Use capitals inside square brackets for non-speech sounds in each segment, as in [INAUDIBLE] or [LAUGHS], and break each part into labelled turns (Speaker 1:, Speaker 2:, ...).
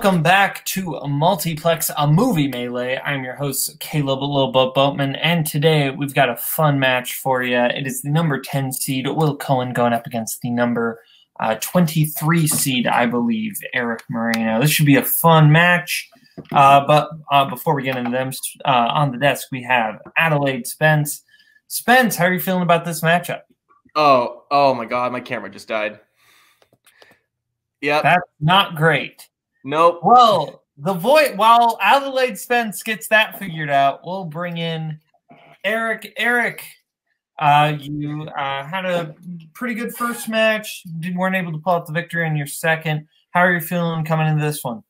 Speaker 1: Welcome back to Multiplex, a movie melee. I'm your host, Caleb Little Boatman, and today we've got a fun match for you. It is the number 10 seed, Will Cohen, going up against the number uh, 23 seed, I believe, Erick Moreno. This should be a fun match. Uh, but uh, before we get into them, uh, on the desk we have Adelaide Spence. Spence, how are you feeling about this matchup?
Speaker 2: Oh, oh my God, my camera just died.
Speaker 1: Yeah, that's not great.
Speaker 2: Nope.
Speaker 1: Well, the void while Adelaide Spence gets that figured out, we'll bring in Erick. Erick, uh, you uh, had a pretty good first match. You weren't able to pull out the victory in your second. How are you feeling coming into this one?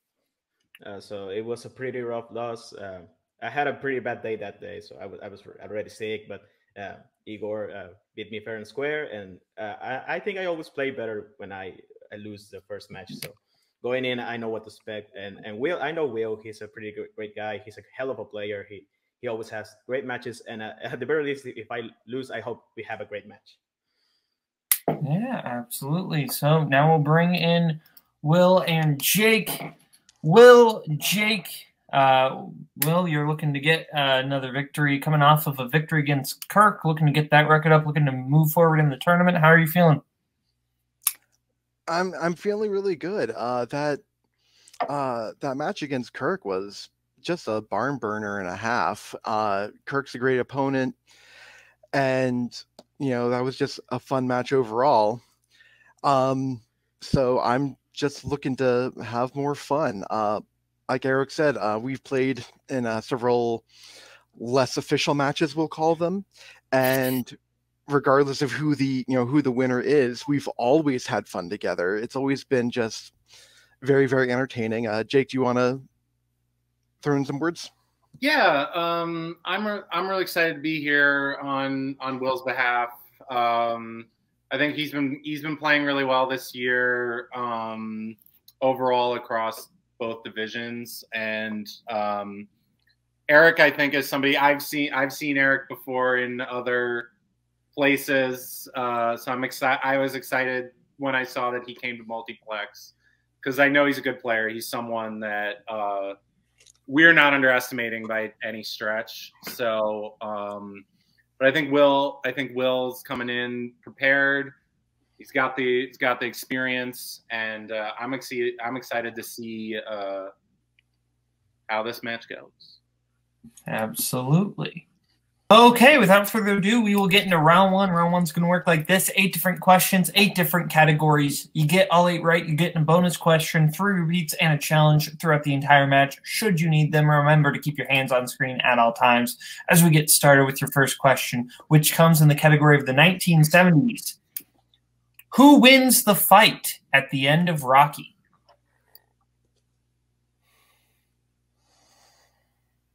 Speaker 3: Uh, so it was a pretty rough loss. Uh, I had a pretty bad day that day, so I was I was already sick. But uh, Igor uh, beat me fair and square, and uh, I, I think I always play better when I, I lose the first match. So going in, I know what to expect. And and Will, I know Will. He's a pretty good, great guy. He's a hell of a player. He he always has great matches. And uh, [LAUGHS] at the very least, if I lose, I hope we have a great match.
Speaker 1: Yeah, absolutely. So now we'll bring in Will and Jake. Will, Jake, uh, Will, you're looking to get uh, another victory coming off of a victory against Kirk, looking to get that record up, looking to move forward in the tournament. How are you feeling?
Speaker 4: I'm I'm feeling really good. Uh, that uh, that match against Kirk was just a barn burner and a half. Uh, Kirk's a great opponent, and you know that was just a fun match overall. Um, so I'm just looking to have more fun. Uh, like Erick said, uh, we've played in uh, several less official matches, we'll call them, and regardless of who the you know who the winner is we've always had fun together. It's always been just very very entertaining. Uh jake do you want to throw in some words?
Speaker 5: Yeah um i'm re- i'm really excited to be here on on will's behalf. Um i think he's been he's been playing really well this year um overall across both divisions. And um erick i think is somebody i've seen i've seen erick before in other places. Uh, so I'm excited. I was excited when I saw that he came to multiplex because I know he's a good player. He's someone that uh, we're not underestimating by any stretch. So, um, but I think Will, I think Will's coming in prepared. He's got the he's got the experience, and uh, I'm excited. I'm excited to see uh, how this match goes.
Speaker 1: Absolutely. Okay, without further ado, we will get into round one. Round one's going to work like this eight different questions, eight different categories. You get all eight right, you get a bonus question, three repeats, and a challenge throughout the entire match. Should you need them, remember to keep your hands on screen at all times as we get started with your first question, which comes in the category of the 1970s. Who wins the fight at the end of Rocky?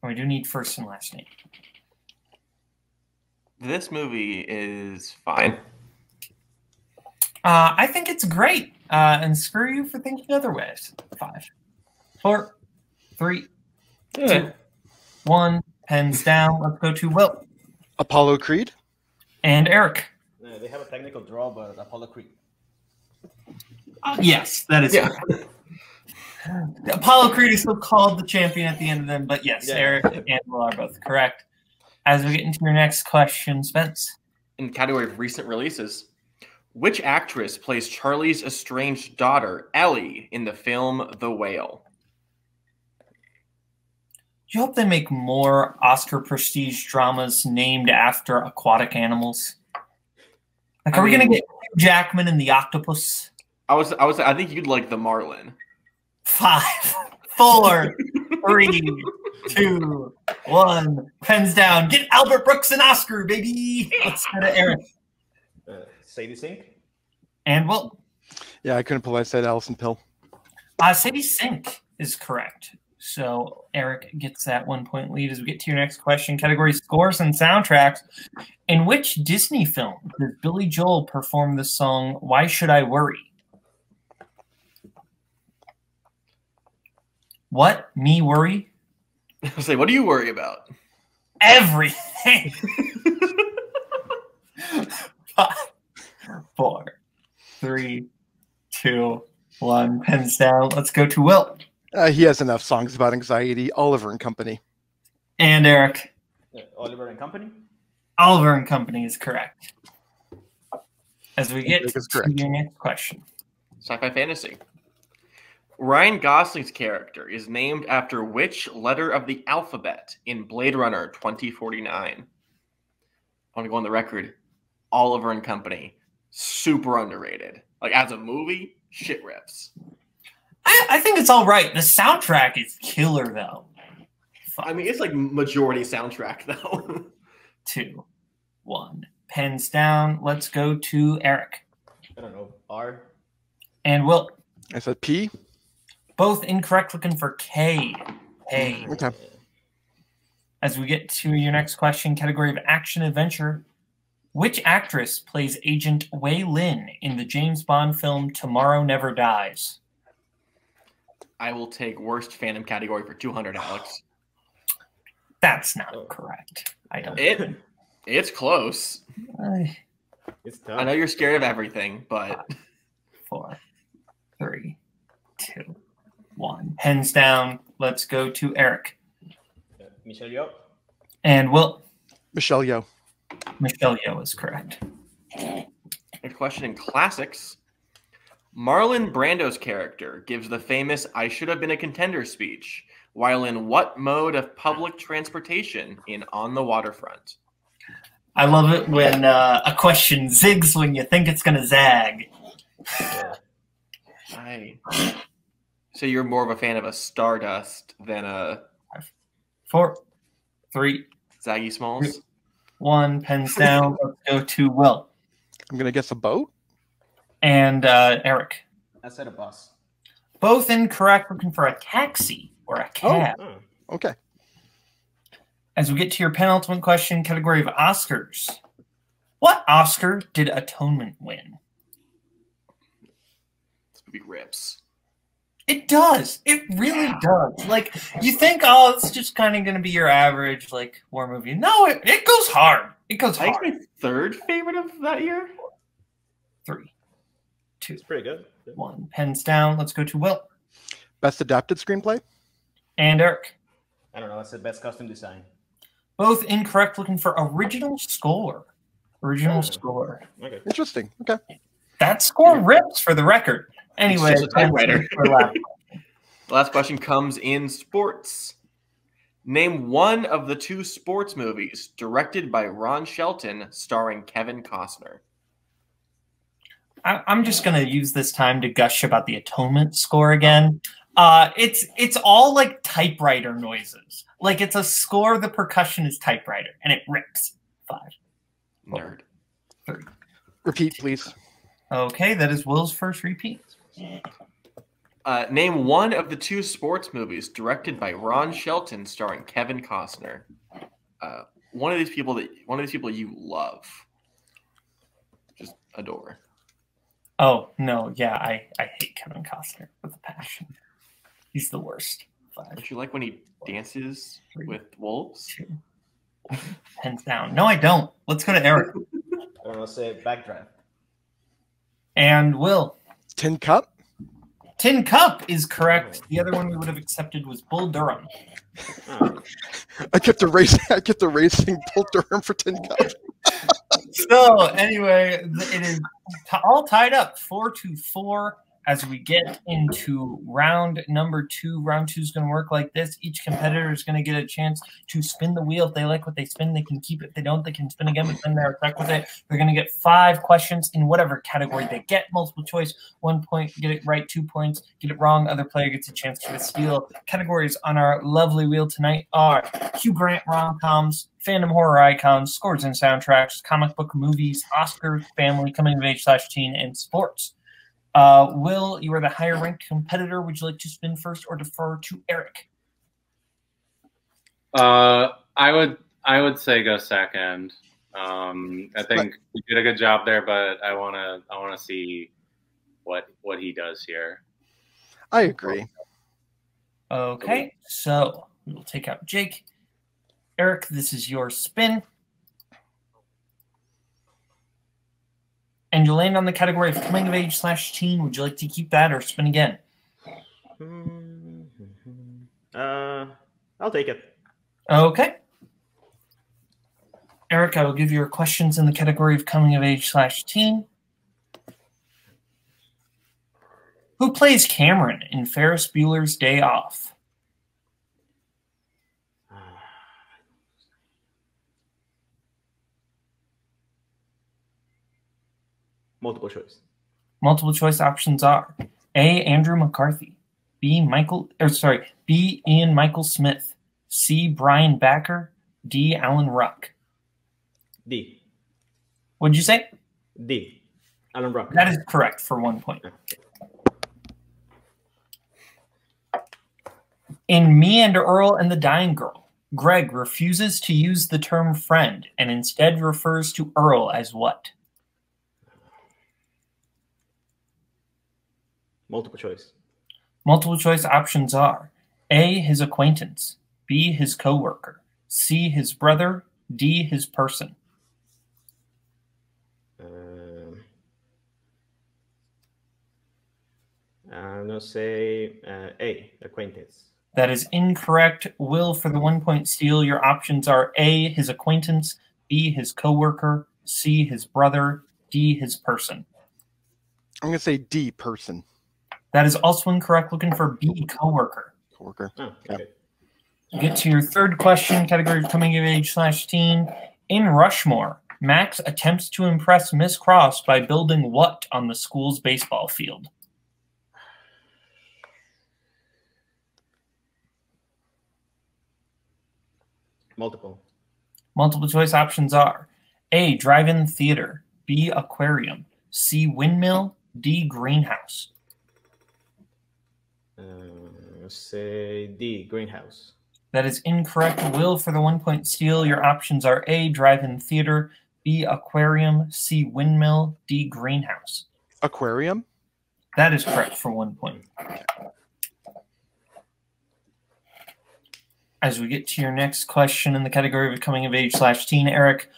Speaker 1: We do need first and last name.
Speaker 2: This movie is fine.
Speaker 1: Uh, I think it's great. Uh, and screw you for thinking otherwise. Five, four, three, yeah. two, one. Pens down. Let's go to Will.
Speaker 4: Apollo Creed.
Speaker 1: And Erick.
Speaker 3: Yeah, they have a technical draw, but Apollo Creed.
Speaker 1: Uh, yes, that is yeah. Apollo Creed is still called the champion at the end of them, but yes, yeah. Erick and Will are both correct. As we get into your next question, Spence.
Speaker 2: In the category of recent releases, which actress plays Charlie's estranged daughter, Ellie, in the film The Whale?
Speaker 1: You hope they make more Oscar prestige dramas named after aquatic animals. Like, are I we gonna get Jackman and the octopus?
Speaker 2: I was, I was, I think you'd like the Marlin.
Speaker 1: Five, [LAUGHS] four, three, two, one. Pens down. Get Albert Brooks and Oscar, baby. Let's go to Erick.
Speaker 3: Uh, Sadie Sink.
Speaker 1: And well.
Speaker 4: Yeah, I couldn't pull. I said Allison Pill.
Speaker 1: Uh, Sadie Sink is correct. So Erick gets that one point lead as we get to your next question. Category scores and soundtracks. In which Disney film did Billy Joel perform the song Why Should I Worry? What? Me worry? [LAUGHS]
Speaker 2: I say, what do you worry about?
Speaker 1: Everything. Five, [LAUGHS] [LAUGHS] four, three, two, one. Pens down. Let's go to Will.
Speaker 4: Uh, he has enough songs about anxiety. Oliver and Company.
Speaker 1: And
Speaker 3: Erick, Oliver and Company.
Speaker 1: Oliver and Company is correct. As we get to
Speaker 4: correct.
Speaker 1: your next question.
Speaker 2: Sci-fi fantasy. Ryan Gosling's character is named after which letter of the alphabet in Blade Runner 2049? I want to go on the record. Oliver and Company, super underrated. Like as a movie, shit rips.
Speaker 1: I, I think it's all right. The soundtrack is killer, though.
Speaker 2: I mean, it's like majority soundtrack [LAUGHS] though.
Speaker 1: Two, one. Pens down. Let's go to Erick
Speaker 3: I don't know. R.
Speaker 1: and Will.
Speaker 4: I said P.
Speaker 1: Both incorrect. Looking for K. K.
Speaker 4: Okay.
Speaker 1: As we get to your next question, category of action adventure. Which actress plays Agent Wai Lin in the James Bond film Tomorrow Never Dies?
Speaker 2: I will take worst fandom category for 200, Alex. [SIGHS]
Speaker 1: That's not
Speaker 3: Oh.
Speaker 1: correct. I don't.
Speaker 2: It, it's close.
Speaker 1: I-
Speaker 3: It's tough.
Speaker 2: I know you're scared of everything, but
Speaker 1: four, three, two, one. Hands down. Let's go to
Speaker 3: Erick Michelle Yeoh.
Speaker 1: and Will.
Speaker 4: Michelle Yeoh.
Speaker 1: Michelle Yeoh is correct.
Speaker 2: A question in classics. Marlon Brando's character gives the famous I should have been a contender speech while in what mode of public transportation in On the Waterfront?
Speaker 1: I love it when uh, a question zigs when you think it's going to zag.
Speaker 3: Yeah.
Speaker 2: I so you're more of a fan of a Stardust than a
Speaker 1: Four, three,
Speaker 2: Zaggy Smalls?
Speaker 1: one. Pens [LAUGHS] down. Let's go to Will
Speaker 4: I'm gonna guess a boat.
Speaker 1: and uh, Erick.
Speaker 3: I said a bus.
Speaker 1: Both incorrect. Looking for a taxi or a cab.
Speaker 3: Oh.
Speaker 4: Okay.
Speaker 1: As we get to your penultimate question, category of Oscars. What Oscar did Atonement win?
Speaker 2: This movie rips.
Speaker 1: It does. It really does. Like you think, oh, it's just kind of going to be your average like war movie. No, it, it goes hard. It goes
Speaker 2: I think
Speaker 1: hard.
Speaker 2: my third favorite of that year.
Speaker 1: Three, two,
Speaker 3: It's pretty good.
Speaker 1: One. Pens down. Let's go to Will
Speaker 4: Best adapted screenplay.
Speaker 1: and Erick.
Speaker 3: I don't know. I said best costume design.
Speaker 1: Both incorrect. Looking for original score. Original
Speaker 3: Oh.
Speaker 1: score.
Speaker 3: Okay.
Speaker 4: Interesting. Okay.
Speaker 1: That score rips for the record. Anyway,
Speaker 2: typewriter.
Speaker 1: last. [LAUGHS]
Speaker 2: The last question comes in sports. Name one of the two sports movies directed by Ron Shelton starring Kevin Costner.
Speaker 1: I, I'm just gonna use this time to gush about the atonement score again. Uh, it's it's all like typewriter noises. Like it's a score. The percussion is typewriter, and it rips. Five.
Speaker 2: Nerd.
Speaker 4: Repeat, please.
Speaker 1: Okay, that is Will's first repeat.
Speaker 2: Uh, name one of the two sports movies directed by Ron Shelton starring Kevin Costner. Uh, one of these people that one of these people you love, just adore.
Speaker 1: Oh no, yeah, I I hate Kevin Costner with a passion. He's the worst. Five,
Speaker 2: Don't you like when he dances with wolves?
Speaker 1: two, one. Down. No, I don't. Let's go to Erick
Speaker 3: I don't know. Say backdraft.
Speaker 1: and Will.
Speaker 4: Tin Cup.
Speaker 1: Tin Cup is correct. The other one we would have accepted was Bull Durham.
Speaker 3: Oh.
Speaker 4: I kept erasing. I kept erasing Bull Durham for Tin Cup. [LAUGHS]
Speaker 1: So anyway, it is all tied up four to four as we get into round number two. Round two is going to work like this. Each competitor is going to get a chance to spin the wheel. If they like what they spin, they can keep it. If they don't, they can spin again, but then they're stuck with it. They're going to get five questions in whatever category they get. Multiple choice, one point, get it right, two points, get it wrong. Other player gets a chance to steal. Categories on our lovely wheel tonight are Hugh Grant rom coms, fandom horror icons, scores and soundtracks, comic book movies, Oscars, family, coming of age slash teen, and sports. Uh, Will, you are the higher ranked competitor. Would you like to spin first or defer to Erick?
Speaker 5: Uh, I would I would say go second. Um, I think you did a good job there, but I wanna I wanna see what what he does here.
Speaker 4: I agree.
Speaker 1: Okay, so we will take out Jake. Erick, this is your spin. And you land on the category of coming of age slash teen. Would you like to keep that or spin again?
Speaker 3: Mhm. Uh, I'll take it.
Speaker 1: Okay. Erick, I will give you your questions in the category of coming of age slash teen. Who plays Cameron in Ferris Bueller's Day Off?
Speaker 3: Uh, multiple choice.
Speaker 1: Multiple choice options are A. Andrew McCarthy, B. Michael, or sorry, B. Ian Michael Smith, C. Brian Backer, D. Alan Ruck.
Speaker 3: D.
Speaker 1: What'd you say?
Speaker 3: D. Alan Ruck.
Speaker 1: That is correct for one point. In Me and Earl and the Dying Girl, Greg refuses to use the term friend and instead refers to Earl as what?
Speaker 3: Multiple choice.
Speaker 1: Multiple choice options are A, his acquaintance, B, his coworker, C, his brother, D, his person.
Speaker 3: Um, I'm gonna say uh, A. Acquaintance.
Speaker 1: That is incorrect. Will, for the one point steal, your options are A, his acquaintance, B, his coworker, C, his brother, D, his person.
Speaker 4: I'm gonna say D person
Speaker 1: That is also incorrect. Looking for B, coworker.
Speaker 4: coworker.
Speaker 3: Oh,
Speaker 4: Yeah.
Speaker 3: okay.
Speaker 1: Get to your third question, category of coming of age slash teen. In Rushmore, Max attempts to impress Miss Cross by building what on the school's baseball field?
Speaker 3: Multiple.
Speaker 1: Multiple choice options are A, drive in theater, B, aquarium, C, windmill, D, greenhouse.
Speaker 3: Uh, say D. Greenhouse.
Speaker 1: That is incorrect. Will, for the one point steal, your options are A, drive in theater, B, aquarium, C, windmill, D, greenhouse.
Speaker 4: Aquarium.
Speaker 1: That is correct for one point. As we get to your next question in the category of coming of age slash teen, Erick,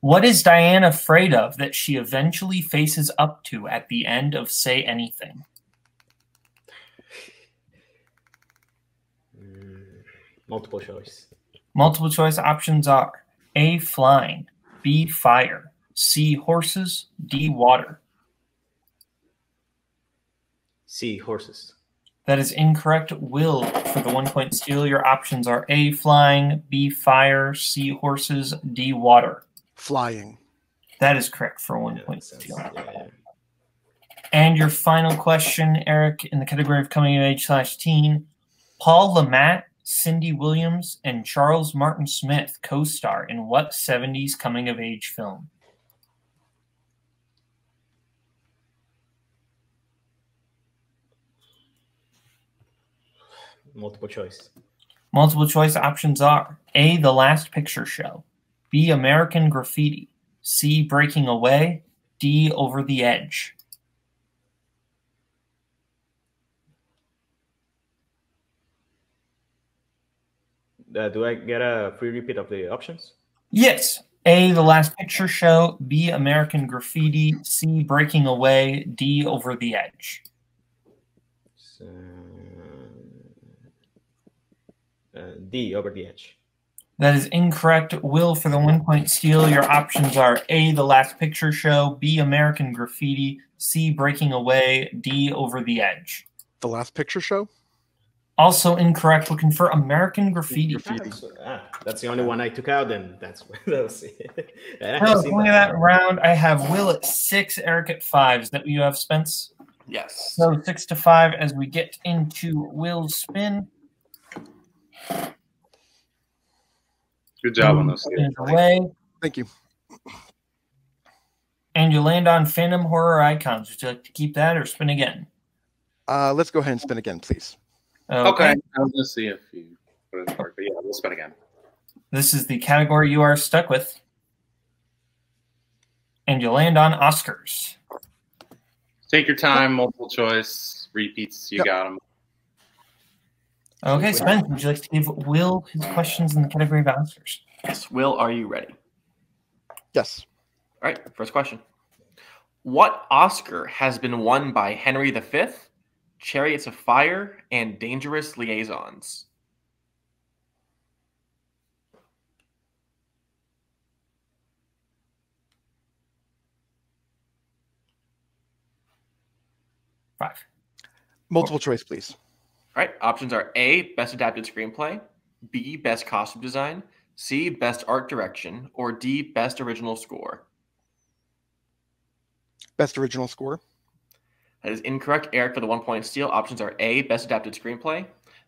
Speaker 1: what is Diane afraid of that she eventually faces up to at the end of Say Anything?
Speaker 3: Multiple choice.
Speaker 1: Multiple choice options are A, flying, B, fire, C, horses, D, water.
Speaker 3: C. Horses.
Speaker 1: That is incorrect. Will, for the one point steal, your options are A, flying, B, fire, C, horses, D, water.
Speaker 4: Flying.
Speaker 1: That is correct for one
Speaker 3: Yeah,
Speaker 1: point steal.
Speaker 3: Yeah, yeah.
Speaker 1: And your final question, Erick, in the category of coming of age slash teen, Paul Le Mat, Cindy Williams, and Charles Martin Smith co-star in what 70s coming of age film?
Speaker 3: Multiple choice.
Speaker 1: Multiple choice options are A, The Last Picture Show, B, American Graffiti, C, Breaking Away, D, Over the Edge.
Speaker 3: Uh, do I get a free repeat of the options?
Speaker 1: Yes. A, The Last Picture Show, B, American Graffiti, C, Breaking Away, D, Over the Edge.
Speaker 3: So, uh, D. Over the edge.
Speaker 1: That is incorrect. Will, for the one point steal, your options are A, The Last Picture Show, B, American Graffiti, C, Breaking Away, D, Over the Edge.
Speaker 4: The last picture show.
Speaker 1: Also incorrect. Looking for American Graffiti.
Speaker 4: Graffiti.
Speaker 3: Ah, that's the only one I took out, and that's [LAUGHS] that was it. And I
Speaker 1: Oh,
Speaker 3: have
Speaker 1: going
Speaker 3: that.
Speaker 1: that round, I have Will at six, Erick at five. Is that what you have, Spence?
Speaker 2: Yes.
Speaker 1: So six to five as we get into Will's spin.
Speaker 5: Good job on those.
Speaker 1: Spins away,
Speaker 4: Thank you.
Speaker 1: and you land on Fandom Horror Icons. Would you like to keep that or spin again?
Speaker 4: Uh, let's go ahead and spin again, please.
Speaker 5: Oh, okay. I was gonna see if you put it in work, but yeah, we'll spin again.
Speaker 1: This is the category you are stuck with. And you land on Oscars.
Speaker 5: Take your time, multiple choice, repeats, you
Speaker 4: Yep.
Speaker 5: got them.
Speaker 1: Okay, Spence, would you like to give Will his questions in the category of Oscars?
Speaker 2: Yes. Will, are you ready?
Speaker 4: Yes.
Speaker 2: All right. First question. What Oscar has been won by Henry V, Chariots of Fire, and Dangerous Liaisons.
Speaker 1: Five.
Speaker 4: Multiple choice, please.
Speaker 2: All right. Options are A, best adapted screenplay, B, best costume design, C, best art direction, or D, best original score.
Speaker 4: Best original score.
Speaker 2: That is incorrect, Erick, for the one point steal. Options are A, best adapted screenplay,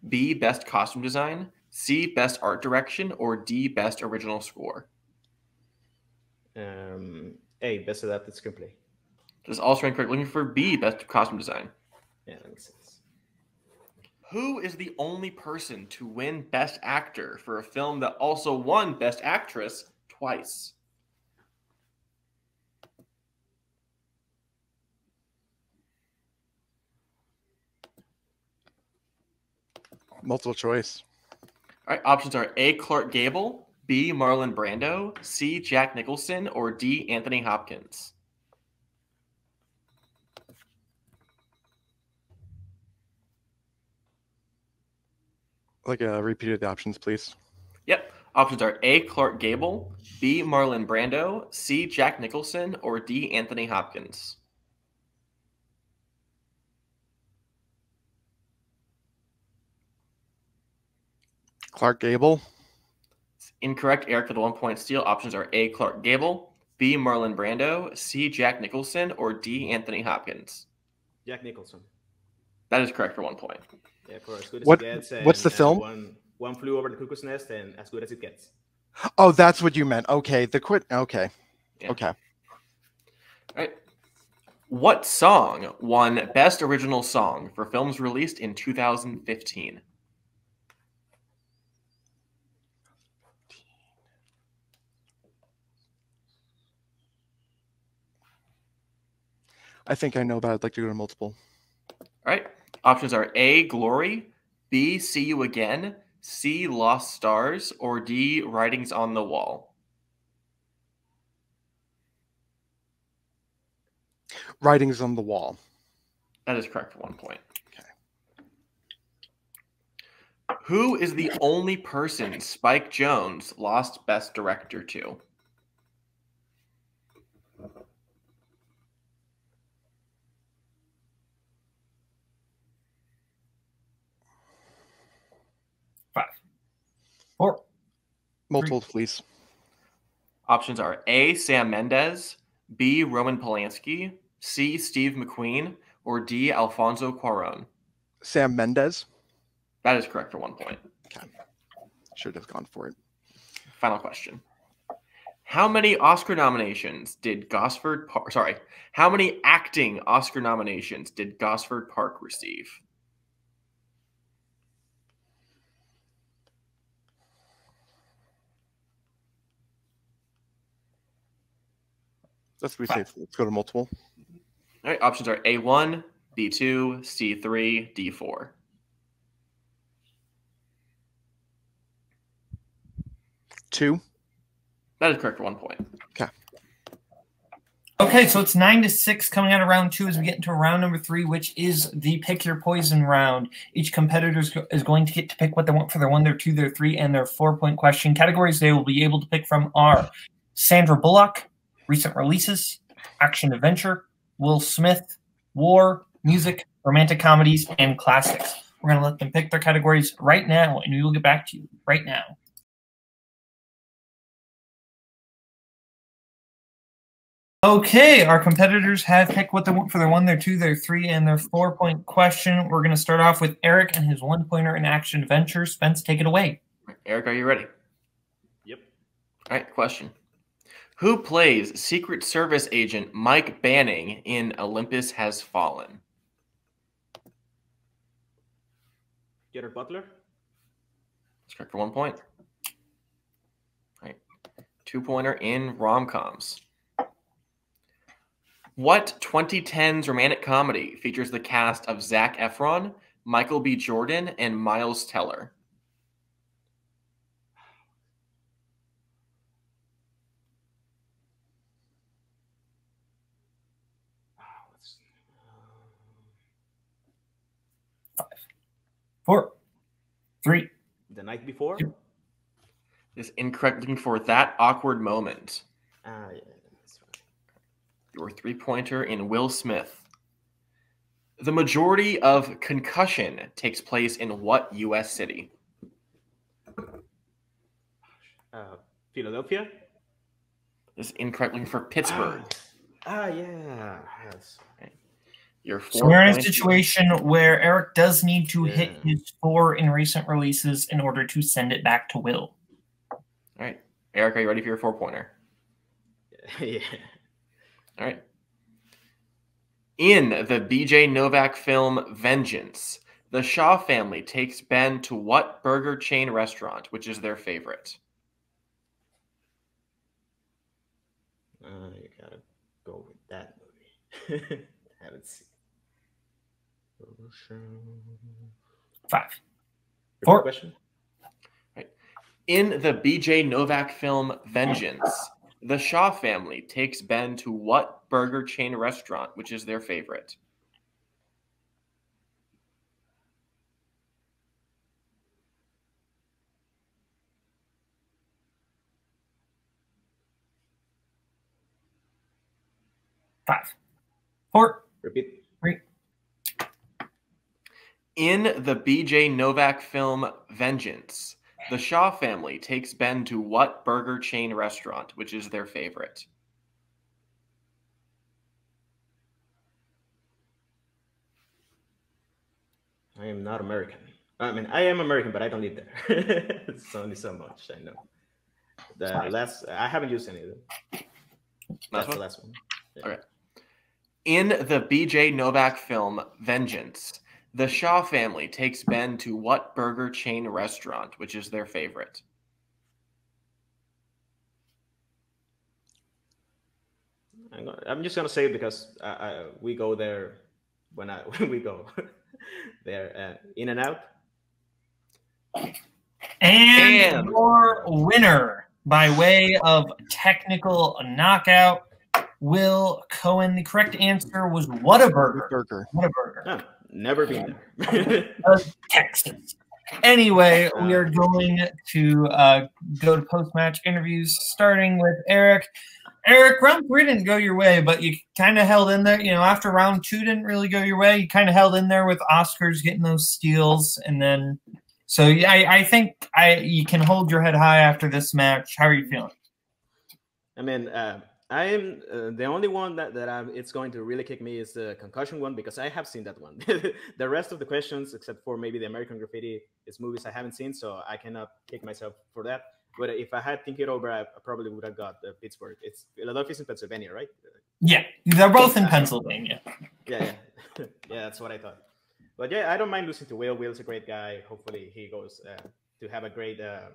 Speaker 2: B, best costume design, C, best art direction, or D, best original score.
Speaker 3: Um, A, best adapted screenplay.
Speaker 2: That is also incorrect. Looking for B, best costume design.
Speaker 3: Yeah, that makes sense.
Speaker 2: Who is the only person to win Best Actor for a film that also won Best Actress twice?
Speaker 4: Multiple choice.
Speaker 2: All right, options are A. Clark Gable, B. Marlon Brando, C. Jack Nicholson, or D. Anthony Hopkins.
Speaker 4: Like uh, repeated the options, please.
Speaker 2: Yep. Options are A. Clark Gable, B. Marlon Brando, C. Jack Nicholson, or D. Anthony Hopkins.
Speaker 4: Clark Gable.
Speaker 2: Incorrect, Erick, for the one point steal. Options are A. Clark Gable, B. Marlon Brando, C. Jack Nicholson, or D. Anthony Hopkins.
Speaker 3: Jack Nicholson.
Speaker 2: That is correct for one point.
Speaker 3: Yeah, for as good as
Speaker 4: What-
Speaker 3: it gets.
Speaker 4: what's the
Speaker 3: and, uh,
Speaker 4: film?
Speaker 3: one, one flew over the cuckoo's nest, and as good as it gets.
Speaker 4: Oh, that's what you meant. Okay, the quit. Okay,
Speaker 2: Yeah.
Speaker 4: okay.
Speaker 2: All right. What song won Best Original Song for films released in 2015?
Speaker 4: I think I know, but I'd like to go to multiple.
Speaker 2: All right. Options are A. Glory, B. See You Again, C. Lost Stars, or D. Writings on the Wall.
Speaker 4: Writings on the wall.
Speaker 2: That is correct for one point.
Speaker 4: Okay.
Speaker 2: Who is the only person Spike Jonze lost Best Director to?
Speaker 4: Multiple, please.
Speaker 2: Options are A. Sam Mendes, B. Roman Polanski, C. Steve McQueen, or D. Alfonso Cuaron.
Speaker 4: Sam Mendes.
Speaker 2: That is correct for one point. Okay.
Speaker 4: Should have gone for it.
Speaker 2: Final question. How many Oscar nominations did Gosford Park, sorry, how many acting Oscar nominations did Gosford Park receive?
Speaker 4: Let's be
Speaker 2: Five.
Speaker 4: safe. Let's go to multiple.
Speaker 2: All right, options are A1, B2, C3, D4.
Speaker 4: Two.
Speaker 2: That is correct for one point.
Speaker 1: Okay, Okay, so it's nine to six coming out of round two as we get into round number three, which is the pick your poison round. Each competitor is going to get to pick what they want for their one, their two, their three, and their four point question. Categories they will be able to pick from are Sandra Bullock, recent releases, action adventure, Will Smith, war, music, romantic comedies, and classics. We're going to let them pick their categories right now, and we will get back to you right now. Okay, our competitors have picked what they want for their one, their two, their three, and their four point question. We're going to start off with Erick and his one pointer in action adventure. Spence, take it away.
Speaker 2: Erick, are you ready?
Speaker 3: Yep.
Speaker 2: All right, question. Who plays Secret Service agent Mike Banning in Olympus Has Fallen?
Speaker 3: Gerard Butler.
Speaker 2: That's correct for one point. All right. Two pointer in rom coms. What 2010s romantic comedy features the cast of Zac Efron, Michael B. Jordan, and Miles Teller?
Speaker 1: Four, three,
Speaker 3: The night before.
Speaker 2: Is incorrect. Looking for that awkward moment.
Speaker 3: Ah, yeah, that's right.
Speaker 2: Your three pointer in Will Smith. The majority of concussion takes place in what U.S. city?
Speaker 3: Uh, Philadelphia.
Speaker 2: This is incorrect. Looking for Pittsburgh.
Speaker 3: Ah, yeah. Yes.
Speaker 2: Your
Speaker 1: So we're in a
Speaker 2: points.
Speaker 1: situation where Erick does need to hit his four in recent releases in order to send it back to Will.
Speaker 2: All right, Erick, are you ready for your four pointer? [LAUGHS]
Speaker 3: yeah.
Speaker 2: All right. In the BJ Novak film Vengeance, the Shaw family takes Ben to what burger chain restaurant, which is their favorite?
Speaker 3: Uh, you gotta go with that movie. [LAUGHS] haven't seen.
Speaker 1: Five. Four.
Speaker 3: Question.
Speaker 2: In the BJ Novak film Vengeance, the Shaw family takes Ben to what burger chain restaurant, which is their favorite?
Speaker 1: Five. Four.
Speaker 3: Repeat.
Speaker 2: In the BJ Novak film Vengeance, the Shaw family takes Ben to what burger chain restaurant, which is their favorite?
Speaker 3: I am not American. I mean, I am American, but I don't live there. [LAUGHS] it's only so much I know. The last, I haven't used any of them. That's
Speaker 2: one?
Speaker 3: the last one. All right.
Speaker 2: In the BJ Novak film Vengeance, the Shaw family takes Ben to what burger chain restaurant, which is their favorite?
Speaker 3: I'm, just gonna say it because I, I, we go there when I [LAUGHS] when we go [LAUGHS] there uh, in and out.
Speaker 1: And,
Speaker 2: And-
Speaker 1: your winner by way of technical knockout, Will Cohen. The correct answer was Whataburger.
Speaker 4: Burger.
Speaker 1: Whataburger.
Speaker 3: Huh, never been there. [LAUGHS]
Speaker 1: Texas. Anyway, we are going to uh, go to post match interviews, starting with Erick. Erick, round three didn't go your way, but you kind of held in there. You know, after round two didn't really go your way, you kind of held in there with Oscars getting those steals, and then so yeah, I, I think I you can hold your head high after this match. How are you feeling?
Speaker 3: I mean, uh, I am uh, the only one that, that I'm, it's going to really kick me is the concussion one because I have seen that one. [LAUGHS] the rest of the questions, except for maybe the American Graffiti, is movies I haven't seen, so I cannot kick myself for that. But if I had think it over, I probably would have got uh, Pittsburgh. It's Philadelphia's in Pennsylvania, right?
Speaker 1: Yeah, they're both in Pennsylvania. [LAUGHS]
Speaker 3: Yeah, yeah, [LAUGHS] yeah. That's what I thought. But yeah, I don't mind losing to Will. Will's a great guy. Hopefully, he goes uh, to have a great. Um,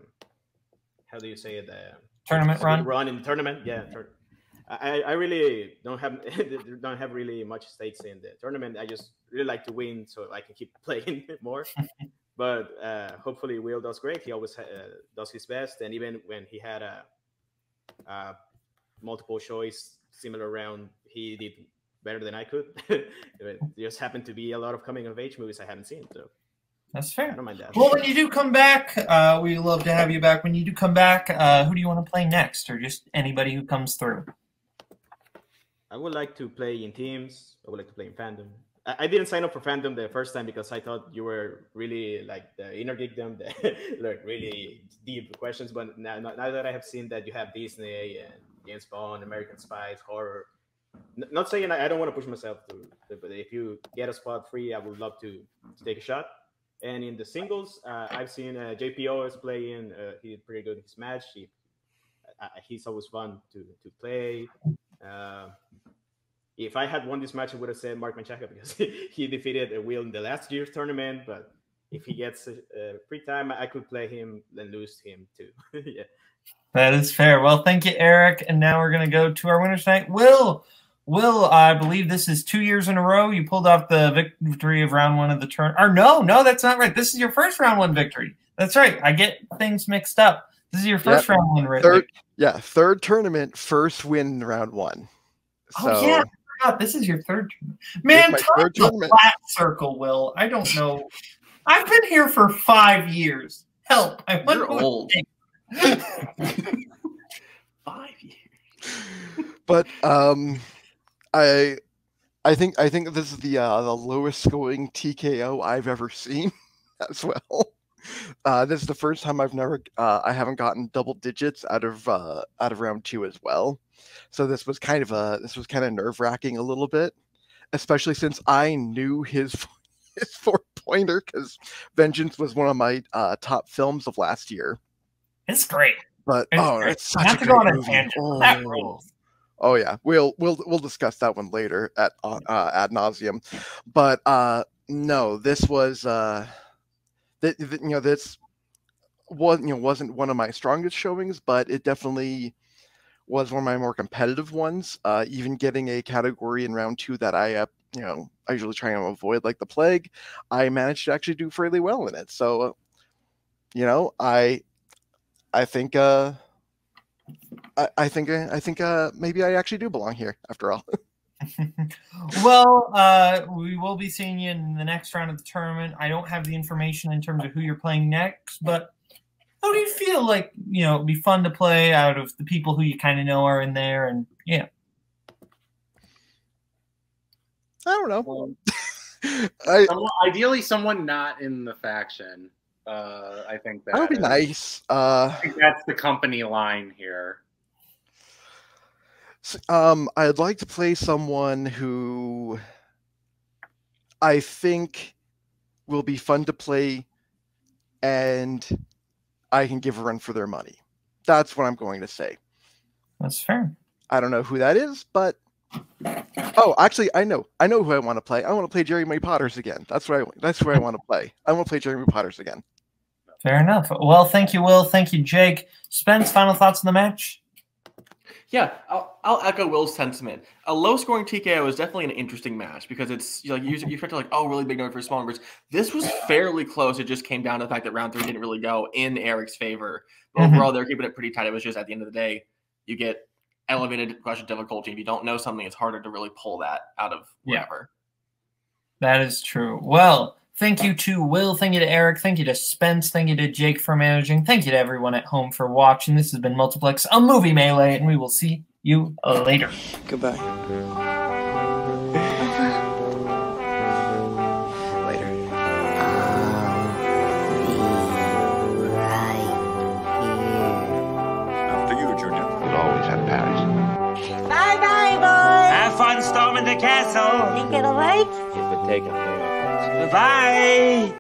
Speaker 3: how do you say it? Uh,
Speaker 1: Tournament run.
Speaker 3: run in the tournament. Yeah, tur- I, I really don't have [LAUGHS] don't have really much stakes in the tournament. I just really like to win so I can keep [LAUGHS] playing more. [LAUGHS] but uh, hopefully, Will does great. He always uh, does his best, and even when he had a, a multiple choice similar round, he did better than I could. it just happened to be a lot of coming of age movies I haven't seen, so
Speaker 1: That's
Speaker 3: I
Speaker 1: fair.
Speaker 3: don't mind that.
Speaker 1: Well, when you do come back, uh, we love to have you back. When you do come back, uh, who do you want to play next, or just anybody who comes through?
Speaker 3: I would like to play in teams. I would like to play in fandom. I, I didn't sign up for fandom the first time because I thought you were really like the inner geekdom, the [LAUGHS] like really deep questions. But now, now that I have seen that you have Disney and James Bond, American Spies, horror. Not saying I, I don't want to push myself to, but if you get a spot free, I would love to, to take a shot. And in the singles, uh, I've seen uh, JPO is playing. Uh, he did pretty good in his match. He, uh, he's always fun to to play. Uh, if I had won this match, I would have said Mark Manchaka because [LAUGHS] he defeated Will in the last year's tournament. But if he gets a free time, I could play him and lose him too. [LAUGHS] yeah.
Speaker 1: That is fair. Well, thank you, Erick. And now we're going to go to our winner tonight. Will, Will, I believe this is two years in a row. You pulled off the victory of round one of the turn. Or no, no, that's not right. This is your first round one victory. That's right. I get things mixed up. This is your first
Speaker 4: Yep.
Speaker 1: round one right?
Speaker 4: Third, yeah, third tournament, first win in round one. So
Speaker 1: Oh, yeah. God, this is your third tournament. Man,
Speaker 4: third tournament.
Speaker 1: flat circle, Will. I don't know. I've been here for five years. Help. I wonder
Speaker 2: You're old. [LAUGHS] Five years.
Speaker 4: but um I I think I think this is the uh, the lowest scoring TKO I've ever seen [LAUGHS] as well. Uh, this is the first time I've never uh, I haven't gotten double digits out of uh, out of round two as well. So this was kind of a this was kind of nerve wracking a little bit, especially since I knew his [LAUGHS] his four pointer because Vengeance was one of my uh, top films of last year.
Speaker 1: It's great.
Speaker 4: But
Speaker 1: It's
Speaker 4: oh,
Speaker 1: great.
Speaker 4: it's such
Speaker 1: Not
Speaker 4: a great
Speaker 1: on a
Speaker 4: movie.
Speaker 1: That
Speaker 4: Oh.
Speaker 1: rules.
Speaker 4: Oh yeah, we'll we'll we'll discuss that one later at uh, uh, ad nauseum. But uh, no, this was uh, that that, you know this was you know wasn't one of my strongest showings, but it definitely was one of my more competitive ones. Uh, even getting a category in round two that I uh, you know I usually try and avoid like the plague, I managed to actually do fairly well in it. So you know I I think uh I, I think uh, I think uh maybe I actually do belong here after all. [LAUGHS]
Speaker 1: well, uh, we will be seeing you in the next round of the tournament. I don't have the information in terms of who you're playing next, but how do you feel like you know it'd be fun to play out of the people who you kind of know are in there, and yeah,
Speaker 4: I don't know.
Speaker 5: Well, [LAUGHS]
Speaker 4: I
Speaker 5: someone, ideally, someone not in the faction. Uh, I think that
Speaker 4: that would be
Speaker 5: is-
Speaker 4: nice. Uh
Speaker 5: I think that's the company line here.
Speaker 4: Um I'd like to play someone who I think will be fun to play and I can give a run for their money. That's what I'm going to say.
Speaker 1: that's fair.
Speaker 4: I don't know who that is, but oh, actually, I know. I know who I want to play. I want to play Jeremy Potters again. That's where I. That's where I want to play. I want to play Jeremy Potters again.
Speaker 1: Fair enough. Well, thank you, Will. Thank you, Jake. Spence, final thoughts on the match?
Speaker 2: Yeah, I'll, I'll echo Will's sentiment. A low-scoring TKO is definitely an interesting match because it's you know, like you you expect to like oh really big number for small numbers. This was fairly close. It just came down to the fact that round three didn't really go in Erick's favor. But
Speaker 1: Mhm.
Speaker 2: overall, they're keeping it pretty tight. It was just at the end of the day, you get elevated question difficulty. If you don't know something, it's harder to really pull that out of
Speaker 1: Yeah.
Speaker 2: whatever.
Speaker 1: That is true. Well, thank you to Will. Thank you to Erick. Thank you to Spence. Thank you to Jake for managing. Thank you to everyone at home for watching. This has been Multiplex, a movie melee, and we will see you later.
Speaker 6: Goodbye. [LAUGHS] Later.
Speaker 7: After you, Junior. We'll always have Paris.
Speaker 8: Bye bye, boys.
Speaker 9: Have fun storming the castle.
Speaker 8: Think it'll work?
Speaker 3: It would take a
Speaker 9: Bye.